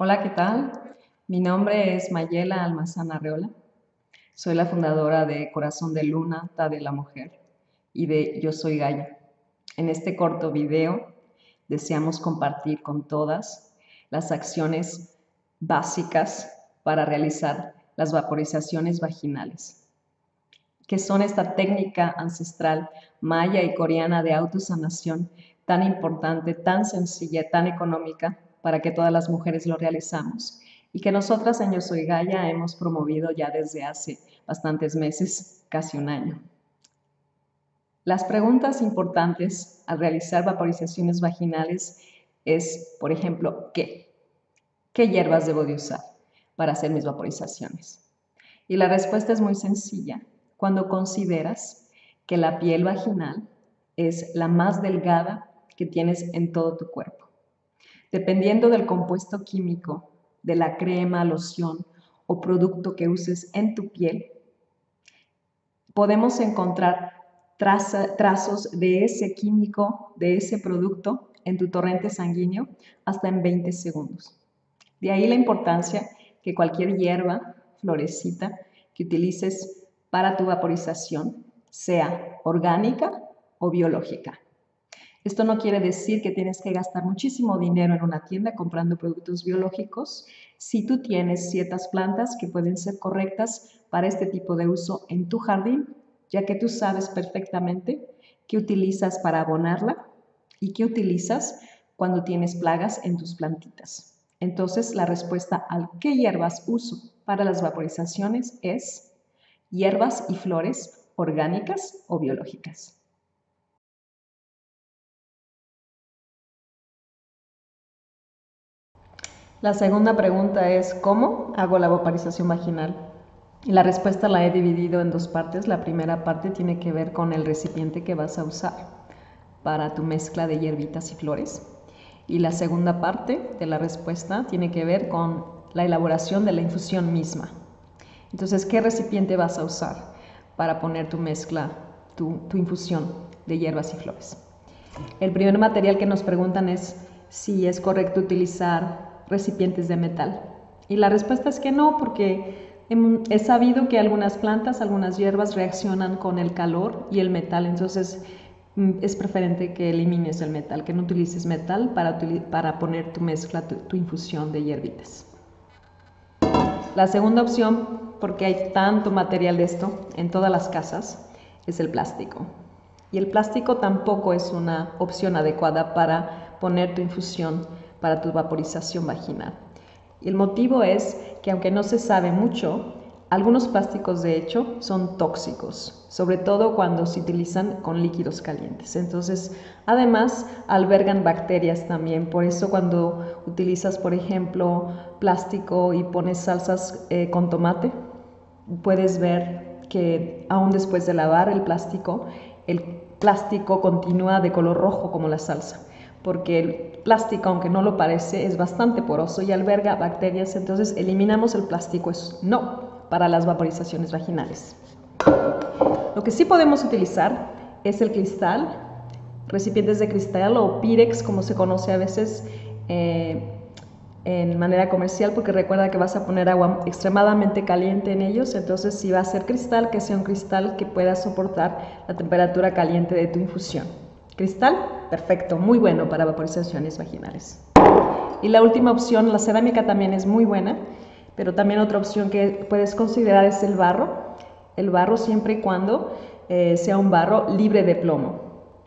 Hola, ¿qué tal? Mi nombre es Mayela Almazán Arreola. Soy la fundadora de Corazón de Luna, Ta de la Mujer y de Yo Soy Gaia. En este corto video deseamos compartir con todas las acciones básicas para realizar las vaporizaciones vaginales, que son esta técnica ancestral maya y coreana de autosanación tan importante, tan sencilla, tan económica para que todas las mujeres lo realizamos y que nosotras en Yo Soy Gaia hemos promovido ya desde hace bastantes meses, casi un año. Las preguntas importantes al realizar vaporizaciones vaginales es, por ejemplo, ¿qué? ¿Qué hierbas debo de usar para hacer mis vaporizaciones? Y la respuesta es muy sencilla. Cuando consideras que la piel vaginal es la más delgada que tienes en todo tu cuerpo. Dependiendo del compuesto químico, de la crema, loción o producto que uses en tu piel, podemos encontrar trazos de ese químico, de ese producto en tu torrente sanguíneo hasta en 20 segundos. De ahí la importancia que cualquier hierba, florecita que utilices para tu vaporización sea orgánica o biológica. Esto no quiere decir que tienes que gastar muchísimo dinero en una tienda comprando productos biológicos si tú tienes ciertas plantas que pueden ser correctas para este tipo de uso en tu jardín, ya que tú sabes perfectamente qué utilizas para abonarla y qué utilizas cuando tienes plagas en tus plantitas. Entonces, la respuesta al qué hierbas uso para las vaporizaciones es hierbas y flores orgánicas o biológicas. La segunda pregunta es, ¿cómo hago la vaporización vaginal? La respuesta la he dividido en dos partes. La primera parte tiene que ver con el recipiente que vas a usar para tu mezcla de hierbitas y flores. Y la segunda parte de la respuesta tiene que ver con la elaboración de la infusión misma. Entonces, ¿qué recipiente vas a usar para poner tu mezcla, tu infusión de hierbas y flores? El primer material que nos preguntan es si es correcto utilizar recipientes de metal? Y la respuesta es que no, porque he sabido que algunas plantas, algunas hierbas reaccionan con el calor y el metal, entonces mm, es preferente que elimines el metal, que no utilices metal para, para poner tu mezcla, tu, infusión de hierbitas. La segunda opción, porque hay tanto material de esto en todas las casas, es el plástico. Y el plástico tampoco es una opción adecuada para poner tu infusión para tu vaporización vaginal. El motivo es que aunque no se sabe mucho, algunos plásticos de hecho son tóxicos, sobre todo cuando se utilizan con líquidos calientes. Entonces, además, albergan bacterias también. Por eso cuando utilizas, por ejemplo, plástico y pones salsas eh, con tomate, puedes ver que aún después de lavar el plástico, el plástico continúa de color rojo como la salsa porque el plástico, aunque no lo parece, es bastante poroso y alberga bacterias, entonces eliminamos el plástico, es no para las vaporizaciones vaginales. Lo que sí podemos utilizar es el cristal, recipientes de cristal o pirex, como se conoce a veces eh, en manera comercial, porque recuerda que vas a poner agua extremadamente caliente en ellos, entonces si va a ser cristal, que sea un cristal que pueda soportar la temperatura caliente de tu infusión. Cristal, perfecto, muy bueno para vaporizaciones vaginales. Y la última opción, la cerámica también es muy buena, pero también otra opción que puedes considerar es el barro. El barro siempre y cuando eh, sea un barro libre de plomo.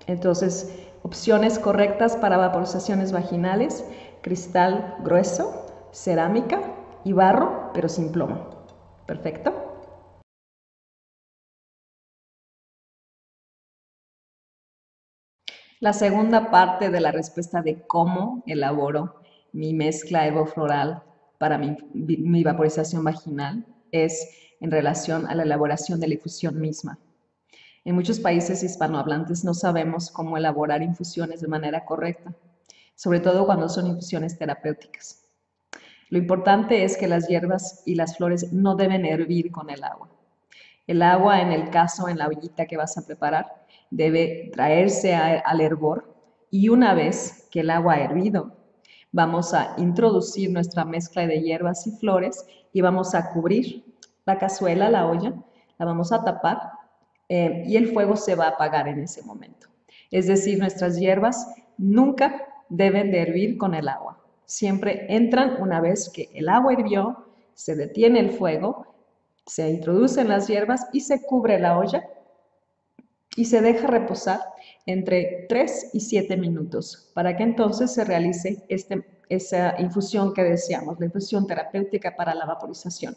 Entonces, opciones correctas para vaporizaciones vaginales, cristal grueso, cerámica y barro, pero sin plomo. Perfecto. La segunda parte de la respuesta de cómo elaboro mi mezcla floral para mi, mi, vaporización vaginal es en relación a la elaboración de la infusión misma. En muchos países hispanohablantes no sabemos cómo elaborar infusiones de manera correcta, sobre todo cuando son infusiones terapéuticas. Lo importante es que las hierbas y las flores no deben hervir con el agua. El agua, en el caso, en la ollita que vas a preparar, debe traerse al hervor y una vez que el agua ha hervido, Vamos a introducir nuestra mezcla de hierbas y flores y vamos a cubrir la cazuela, la olla, la vamos a tapar eh, y el fuego se va a apagar en ese momento. Es decir, nuestras hierbas nunca deben de hervir con el agua. Siempre entran una vez que el agua hirvió, se detiene el fuego, se introducen las hierbas y se cubre la olla y se deja reposar entre 3 y 7 minutos para que entonces se realice este, esa infusión que deseamos, la infusión terapéutica para la vaporización.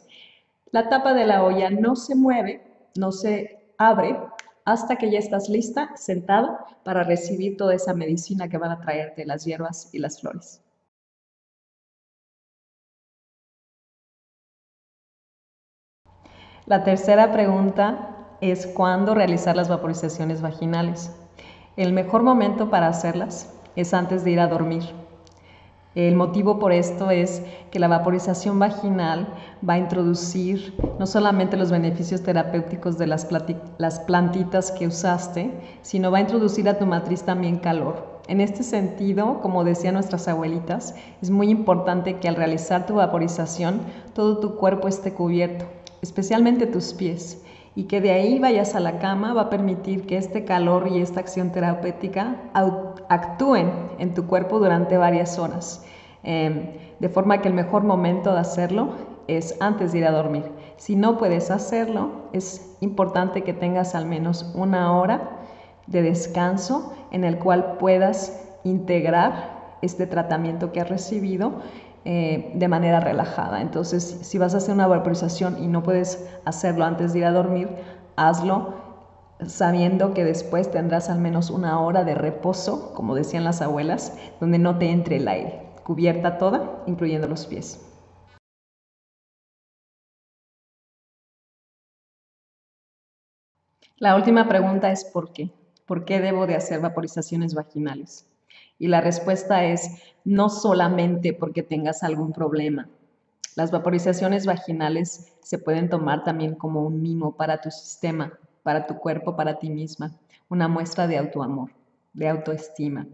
La tapa de la olla no se mueve, no se abre hasta que ya estás lista, sentado, para recibir toda esa medicina que van a traerte las hierbas y las flores. La tercera pregunta es cuándo realizar las vaporizaciones vaginales. El mejor momento para hacerlas es antes de ir a dormir. El motivo por esto es que la vaporización vaginal va a introducir no solamente los beneficios terapéuticos de las, plantitas que usaste, sino va a introducir a tu matriz también calor. En este sentido, como decían nuestras abuelitas, es muy importante que al realizar tu vaporización todo tu cuerpo esté cubierto, especialmente tus pies y que de ahí vayas a la cama va a permitir que este calor y esta acción terapéutica actúen en tu cuerpo durante varias horas. Em, de forma que el mejor momento de hacerlo es antes de ir a dormir. Si no puedes hacerlo, es importante que tengas al menos una hora de descanso en el cual puedas integrar este tratamiento que has recibido eh, de manera relajada. Entonces, si vas a hacer una vaporización y no puedes hacerlo antes de ir a dormir, hazlo sabiendo que después tendrás al menos una hora de reposo, como decían las abuelas, donde no te entre el aire, cubierta toda, incluyendo los pies. La última pregunta es ¿por qué? ¿Por qué debo de hacer vaporizaciones vaginales? Y la respuesta es no solamente porque tengas algún problema. Las vaporizaciones vaginales se pueden tomar también como un mimo para tu sistema, para tu cuerpo, para ti misma, una muestra de autoamor, de autoestima.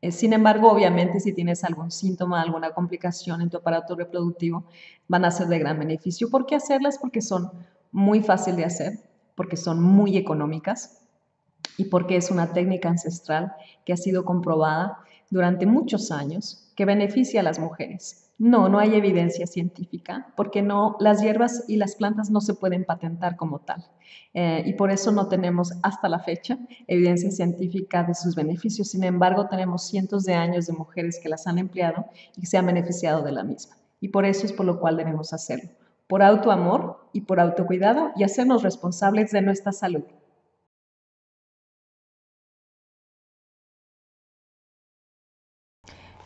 Eh, sin embargo, obviamente, si tienes algún síntoma, alguna complicación en tu aparato reproductivo, van a ser de gran beneficio. ¿Por qué hacerlas? Porque son muy fácil de hacer, porque son muy económicas y porque es una técnica ancestral que ha sido comprobada durante muchos años que beneficia a las mujeres. No, no hay evidencia científica porque no, las hierbas y las plantas no se pueden patentar como tal. Eh, y por eso no tenemos hasta la fecha evidencia científica de sus beneficios. Sin embargo, tenemos cientos de años de mujeres que las han empleado y se han beneficiado de la misma. Y por eso es por lo cual debemos hacerlo, por autoamor y por autocuidado y hacernos responsables de nuestra salud.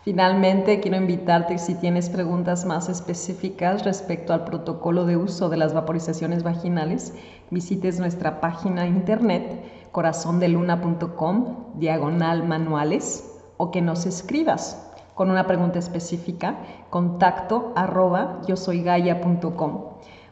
Finalmente, quiero invitarte, si tienes preguntas más específicas respecto al protocolo de uso de las vaporizaciones vaginales, visites nuestra página internet corazondeluna.com, diagonal manuales, o que nos escribas con una pregunta específica, contacto arroba yo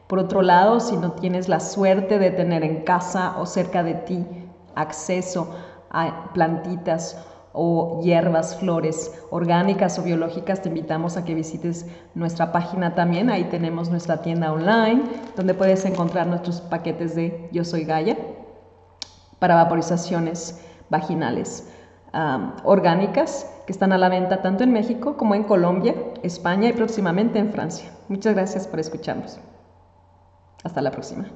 Por otro lado, si no tienes la suerte de tener en casa o cerca de ti acceso a plantitas o hierbas, flores orgánicas o biológicas, te invitamos a que visites nuestra página también. Ahí tenemos nuestra tienda online donde puedes encontrar nuestros paquetes de Yo Soy Gaia para vaporizaciones vaginales orgánicas que están a la venta tanto en México como en Colombia, España y próximamente en Francia. Muchas gracias por escucharnos. Hasta la próxima.